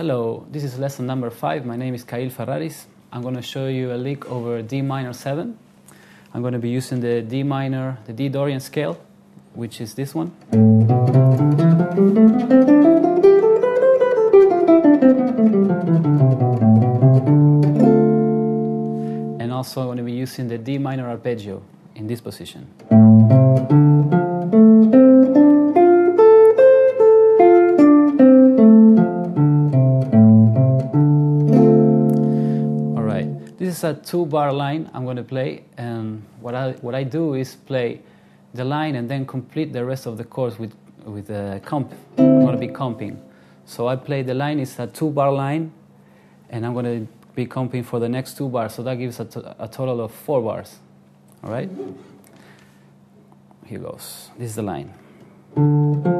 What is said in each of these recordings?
Hello, this is lesson number five. My name is Kail Ferraris. I'm going to show you a lick over D minor 7. I'm going to be using the D minor, the D Dorian scale, which is this one. And also I'm going to be using the D minor arpeggio in this position. This is a two bar line I'm going to play, and what I, what I do is play the line and then complete the rest of the chords with, with a comp. I'm going to be comping. So I play the line, it's a two bar line, and I'm going to be comping for the next two bars, so that gives a, a total of four bars. All right? Here goes. This is the line.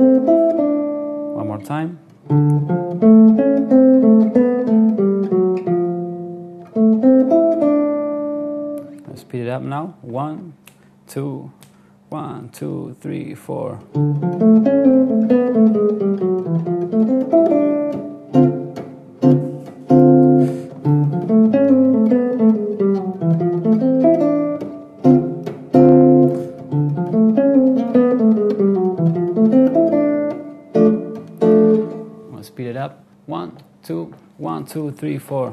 One more time. Let's speed it up now. One, two, one, two, three, four. Speed it up. One, two, one, two, three, four.